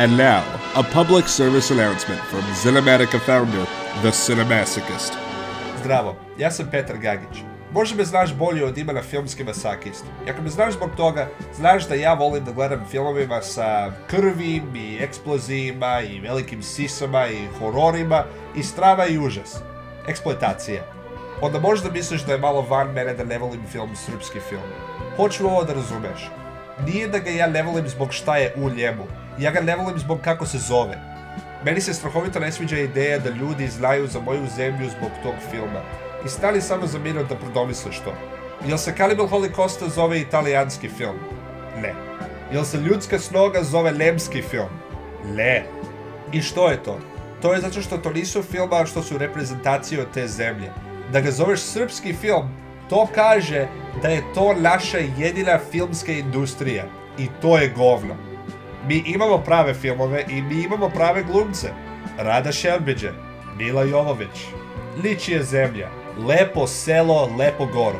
And now, a public service announcement from Cinematica founder, The Cinemasochist. Zdravo, ja sam Petar Gagić. Možda me znaš bolje od imena filmski masakist. I ako me znaš zbog toga, znaš da ja volim da gledam filmovima sa krvim i eksplozijima i velikim sisama i hororima i strava i užas. Eksploatacija. Onda možda misliš da je malo van mene da ne volim film srpski film. Hoću ovo da razumeš. Nije da ga ja ne volim zbog šta je u njemu. Ja ga ne volim zbog kako se zove. Meni se strahovito ne sviđa ideja da ljudi znaju za moju zemlju zbog tog filma. I stani samo za minut da prodomisliš to. Jel se Cannibal Holocaust zove italijanski film? Ne. Jel se Ljudska snoga zove nemski film? Ne. I što je to? To je zato što to nisu filma što su reprezentacije od te zemlje. Da ga zoveš srpski film, to kaže da je to naša jedina filmska industrija. I to je govno. Mi imamo prave filmove i mi imamo prave glumce. Rada Šerbiđe, Mila Jovović, Ličije zemlja, Lepo selo, lepo goro.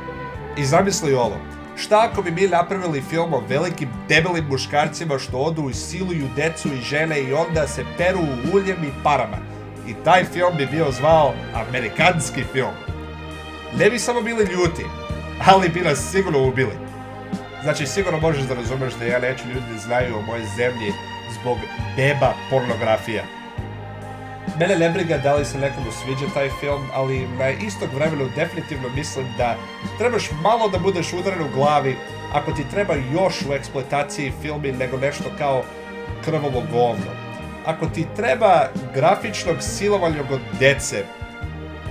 I zamisli ovo, šta ako bi mi napravili film o velikim debelim muškarcima što odu i siluju decu i žene i onda se peru uljem i parama. I taj film bi bio zvao Amerikanski film. Ne bi samo bili ljuti, ali bi nas sigurno ubili. Znači, sigurno možeš da razumeš da ja neću ljudi znaju o mojoj zemlji zbog beba pornografija. Mene ne briga da li se nekomu sviđa taj film, ali na istog vremenu definitivno mislim da trebaš malo da budeš udaren u glavi ako ti treba još u eksploataciji filmi nego nešto kao krvovo govno. Ako ti treba grafičnog silovanja od dece,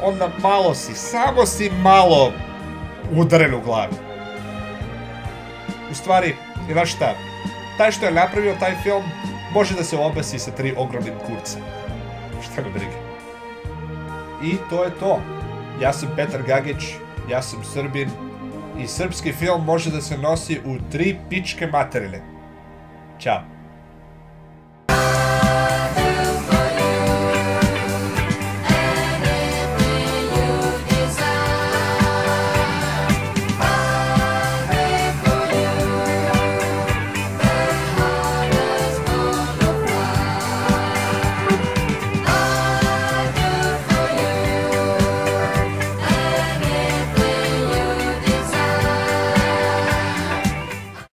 onda malo si, samo si malo udaren u glavi. U stvari, znaš šta, taj što je napravio taj film može da se obesi sa tri ogromnim kurca. Šta me briga. I to je to. Ja sam Petar Gagić, ja sam Srbin i srpski film može da se nosi u tri pičke materine. Ćao.